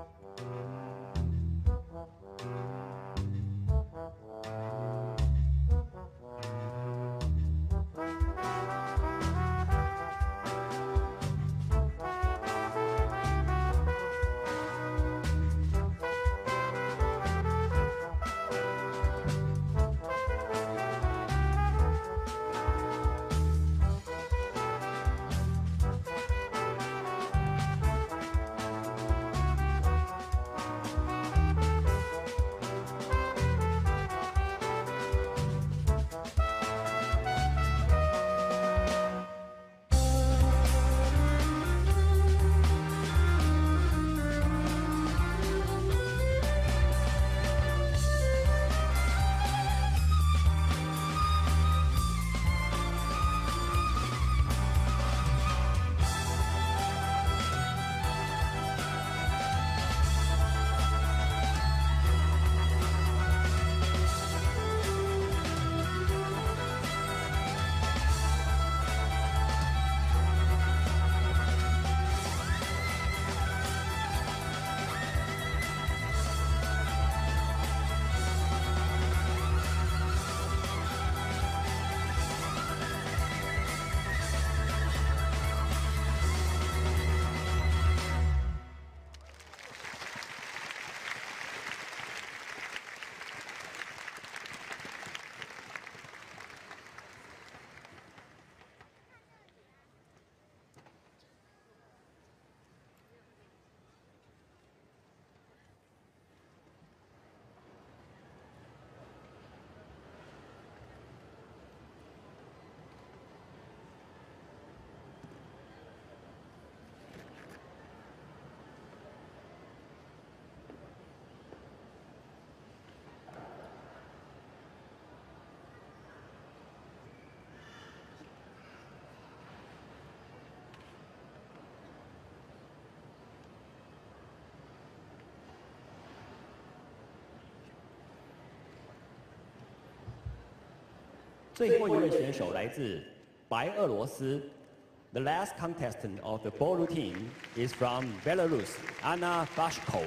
Música 最后一位选手来自白俄罗斯。The last contestant of the ball routine is from Belarus, Anna Bashko.